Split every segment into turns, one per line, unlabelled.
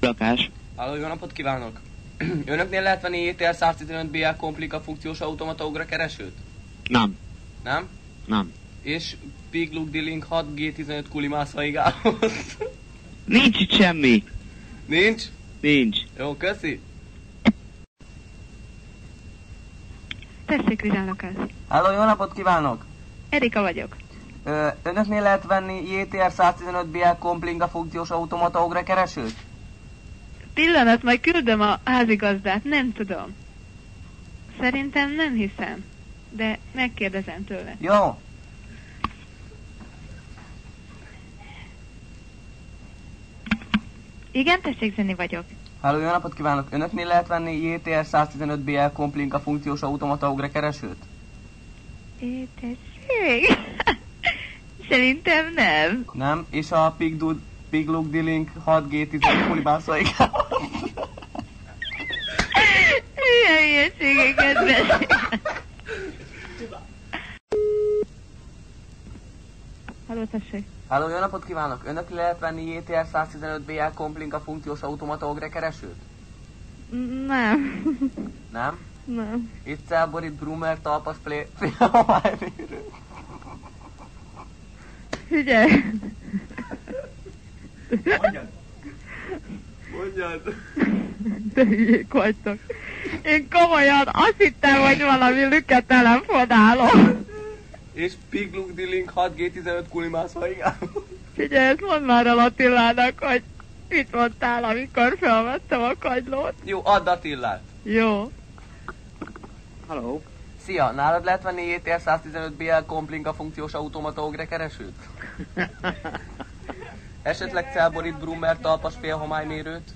Lakás.
Halló, jó napot kívánok! Önöknél lehet venni ETL 115 BL komplika funkciós automata ugra keresőt?
Nem.
Nem?
Nem.
És Pig Look D-Link 6 G15 kulimászai gához.
Nincs itt semmi.
Nincs?
Nincs.
Jó, köszi!
Tessék, Rizsálakás.
Halló, jó napot kívánok!
Erika vagyok.
Ö, önöknél lehet venni JTR 115 BL komplika funkciós automata ugra keresőt?
Pillanat, majd küldöm a házigazdát, nem tudom. Szerintem nem hiszem, de megkérdezem tőle.
Jó.
Igen, tessék, Zeni vagyok.
Halló, jó napot kívánok! Önöknél lehet venni JTR 115 BL komplika funkciós automata ugra keresőt?
É, tessék. Szerintem nem.
Nem? És a Pig, Pig Look D-Link 6G15 kulimászai
Milyen hülyeségeket beszél. Halló, tessék.
Halló, jó napot kívánok! Önök lehet venni JTR 115 BL Komplinka funkciós automata ogre keresőt?
Nem.
Nem?
Nem.
Itt Celborit Brumer talpas play...
Figyelj.
Mondjad! Mondjad!
De hülyék vagytok. Én komolyan azt hittem, hogy valami lüke telefonálom.
És Pig Look D-Link 6G15 kulimászva, igen?
Figyelj, ezt mondd már a Attilának, hogy mit mondtál, amikor felvettem a kagylót.
Jó, add Attillát!
Jó.
Halló.
Szia, nálad lehet venni JTR 115 BL Komplinka funkciós automata ogre keresőt? Esetleg Celborit Brummer talpas félhomálymérőt?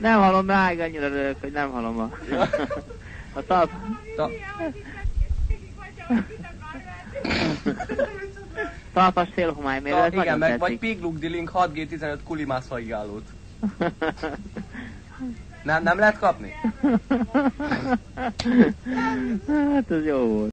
Nem hallom, rág annyira rögök, hogy nem hallom a... A tap.
Ta-
Talpas félhomály mérő,
Ta,
ez
igen, meg vagy
tetszik.
Pig Look D-Link 6G15 kulimászva igálót. Nem, nem lehet kapni?
hát ez jó volt.